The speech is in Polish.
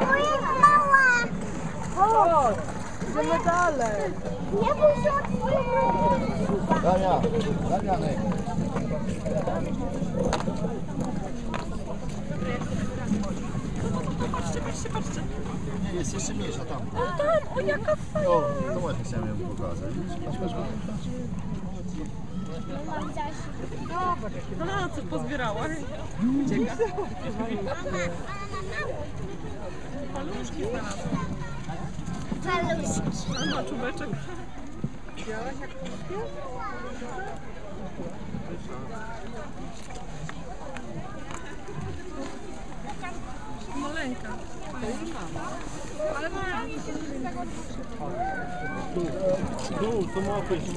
Moja mała! Chodź, idziemy dalej. Nie bój się o twojego Dania, Danianek. Nie, jest jeszcze mniejsza tam. O tam, o jaka fajna. O, to właśnie chciałem ją pokazać. Patrz, patrz, patrz. A, coś pozbierałaś? Ucieka. Paluszki znalazłam. Paluszki. A ma czubeczek. Maleńka. Ale ma... Tu, tu małpy się